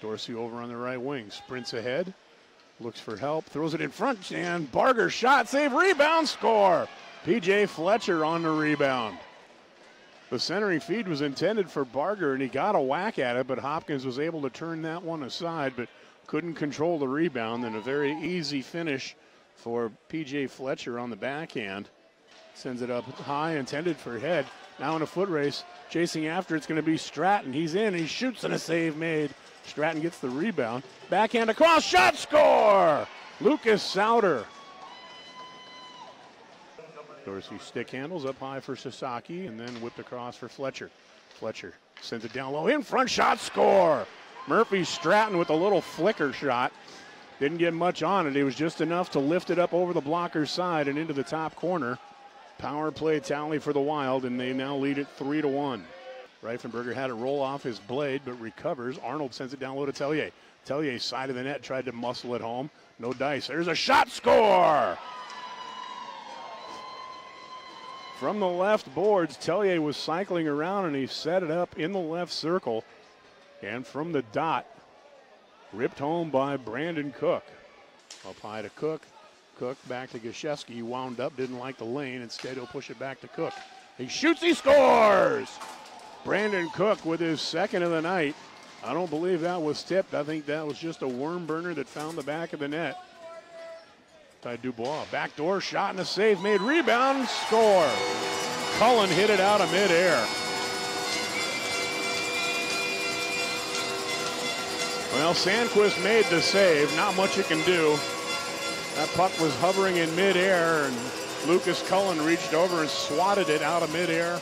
Dorsey over on the right wing, sprints ahead, looks for help, throws it in front, and Barger shot, save, rebound, score. PJ Fletcher on the rebound. The centering feed was intended for Barger, and he got a whack at it, but Hopkins was able to turn that one aside, but couldn't control the rebound. And a very easy finish for PJ Fletcher on the backhand. Sends it up high, intended for head. Now in a foot race, chasing after it's going to be Stratton. He's in, he shoots, and a save made. Stratton gets the rebound. Backhand across, shot score! Lucas Souter. Dorsey stick handles up high for Sasaki and then whipped across for Fletcher. Fletcher sends it down low in front, shot score! Murphy Stratton with a little flicker shot. Didn't get much on it. It was just enough to lift it up over the blocker's side and into the top corner. Power play tally for the Wild, and they now lead it three to one. Reifenberger had it roll off his blade, but recovers. Arnold sends it down low to Tellier. Tellier, side of the net tried to muscle it home. No dice. There's a shot score! From the left boards, Tellier was cycling around and he set it up in the left circle. And from the dot, ripped home by Brandon Cook. Up high to Cook. Cook back to Gashevsky. Wound up, didn't like the lane. Instead, he'll push it back to Cook. He shoots, he scores! Brandon Cook with his second of the night. I don't believe that was tipped. I think that was just a worm burner that found the back of the net. Ty Dubois, backdoor shot and a save made, rebound, score. Cullen hit it out of midair. Well, Sandquist made the save. Not much you can do. That puck was hovering in midair, and Lucas Cullen reached over and swatted it out of midair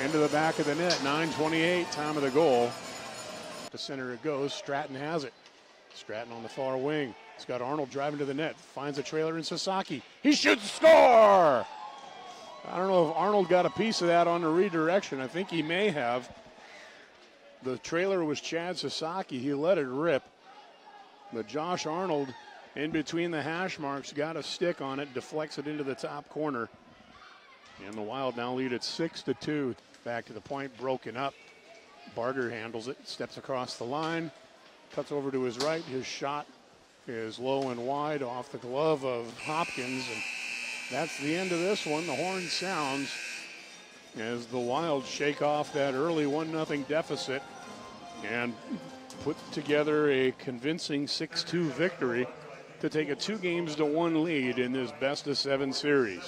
into the back of the net. 9:28, time of the goal. The center it goes. Stratton has it. Stratton on the far wing. He's got Arnold driving to the net. Finds a trailer in Sasaki. He shoots, score! I don't know if Arnold got a piece of that on the redirection. I think he may have. The trailer was Chad Sasaki. He let it rip. But Josh Arnold, in between the hash marks, got a stick on it, deflects it into the top corner. And the Wild now lead at six to two. Back to the point, broken up. Barger handles it, steps across the line, cuts over to his right. His shot is low and wide off the glove of Hopkins. And that's the end of this one. The horn sounds as the Wild shake off that early 1 0 deficit and put together a convincing 6 2 victory to take a two games to one lead in this best of seven series.